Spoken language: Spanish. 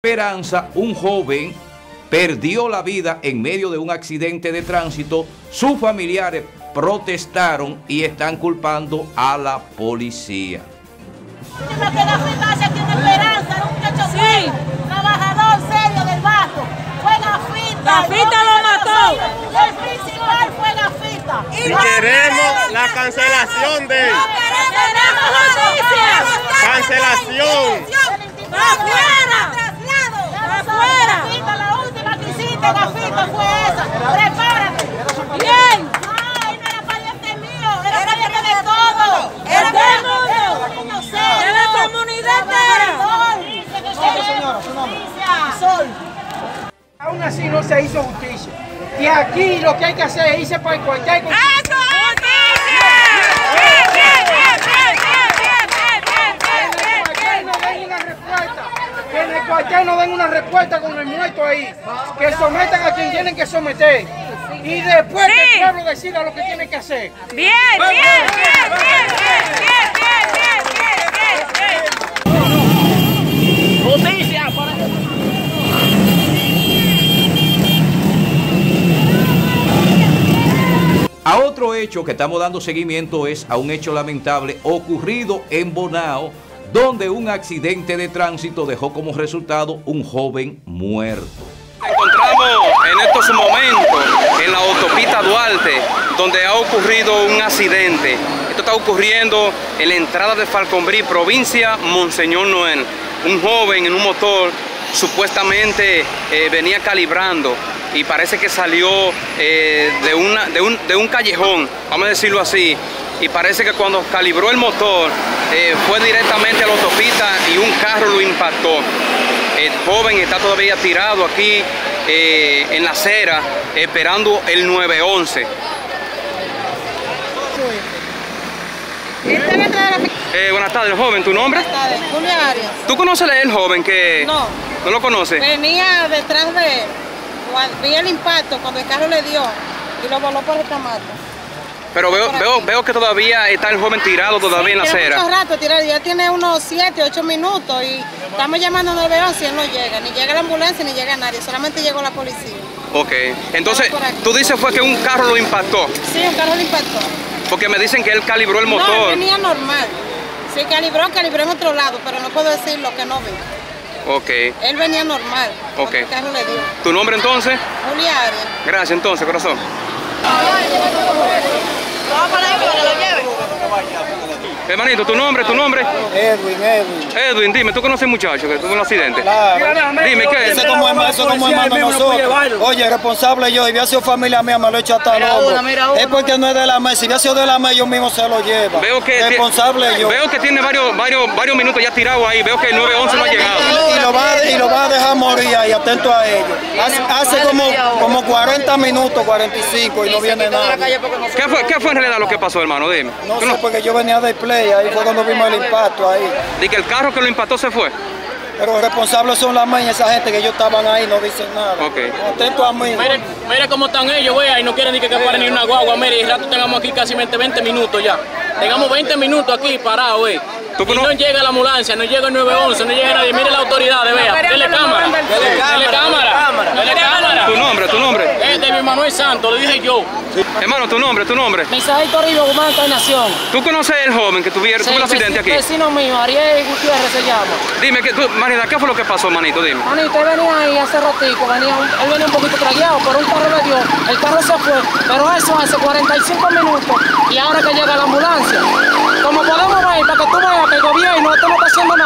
Esperanza, un joven perdió la vida en medio de un accidente de tránsito. Sus familiares protestaron y están culpando a la policía. Una que la fita hace aquí una esperanza, era un muchacho bueno, trabajador serio del barco. Fue Gafita. Gafita lo mató. El principal fue Gafita. Y queremos la cancelación de No queremos justicia. cancelación. ¡Afuera! ¡Afuera! Gafita, la última que Gafita, fue esa. Prepárate. Bien. No, él no era pariente mío, era pariente de todos. Era de. De la comunidad entera. Sol, señora, su nombre. Sol. Aún así no se hizo justicia. Y aquí lo que hay que hacer es irse para el cuartel. Con- Que en el cuartel no den una respuesta. Con el muerto ahí. Que sometan a quien tienen que someter. Y después que el pueblo decida lo que tiene que hacer. Bien, bien, bien, bien, bien, bien, bien, bien, bien, bien, bien. Justicia para A otro hecho que estamos dando seguimiento es a un hecho lamentable ocurrido en Bonao, donde un accidente de tránsito dejó como resultado un joven muerto. encontramos en estos momentos en la autopista Duarte, donde ha ocurrido un accidente. Esto está ocurriendo en la entrada de Falconbrí, provincia Monseñor Noel. Un joven en un motor supuestamente eh, venía calibrando y parece que salió eh, de, un, de un callejón, vamos a decirlo así, y parece que cuando calibró el motor eh, fue directamente a la autopista y un carro lo impactó. El joven está todavía tirado aquí eh, en la acera esperando el 911. Eh, buenas tardes, joven, ¿tu nombre? Julia Arias. ¿Tú conoces el joven que... No. ¿No lo conoces? Venía detrás de él. Vi el impacto cuando el carro le dio y lo voló por el tamato. Pero veo, veo, veo que todavía está el joven tirado todavía en la Tiene acera. mucho rato tirado, ya tiene unos 7, 8 minutos y estamos llamando a 911 y él no llega. Ni llega la ambulancia ni llega nadie, solamente llegó la policía. Ok, entonces tú dices fue que un carro lo impactó, Sí, un carro le impactó. porque me dicen que él calibró el No, motor. él venía normal. Sí, calibró, calibró en otro lado, pero no puedo decir lo que no vi. Ok, Él venía normal. Ok. El carro le dio. ¿tu nombre entonces? Julia Arias. Gracias entonces, corazón. Hermanito, ¿tu nombre? ¿Tu nombre? Edwin, Edwin. Edwin, dime, ¿tú conoces a un muchacho que tuvo un accidente? Claro. Dime, ¿qué es? Eso como hermano, eso como hermano de nosotros. Oye, responsable yo, y hubiera sido familia mía, me lo he hecho hasta el hombro. Es porque no es de la mesa, si hubiera sido de la mesa, yo mismo se lo lleva. Veo que, responsable yo. veo que tiene varios, varios, varios minutos ya tirado ahí. Veo que el 911 no ha llegado. Y lo, va, a- y lo va a dejar morir ahí, atento a ello. Hace, hace como, como 40 minutos, 45 y no viene nada. ¿Qué fue, ¿Qué fue en realidad lo que pasó, hermano? Dime. No sé, porque yo venía del play, ahí fue cuando vimos el impacto ahí. Di que el carro que lo impactó se fue. Pero los responsables son las mañas, esa gente que ellos estaban ahí, no dicen nada. Ok. Atento a mí. Mire, mire cómo están ellos, vea, y no quieren ni que, que ni una guagua. Mire, y rato tengamos aquí casi 20, 20 minutos ya. Tengamos 20 minutos aquí parados, eh. ¿Tú Y no llega la ambulancia, no llega el 911, no llega nadie. Mire la autoridad, vea. Dele cámara. Dele cámara. Dele cámara. Nombre, tu mi Manuel Santos, lo dije yo. Hermano, tu nombre, tu nombre. Misael Toribio Guzmán Encarnación. ¿Tú conoces el joven que tuviera, tuvo el accidente aquí? Vecino mío, Ariel Gutiérrez se llama. Dime, que tú, Marina, ¿qué fue lo que pasó, manito? Dime. Manito, él venía ahí hace ratico, venía un- él venía un poquito tragueado, pero un carro le dio, el carro se fue, pero eso hace 45 minutos y ahora que llega la ambulancia. Como podemos ver, para que tú veas que el gobierno esto no está haciendo